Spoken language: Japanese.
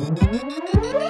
ねねねねねね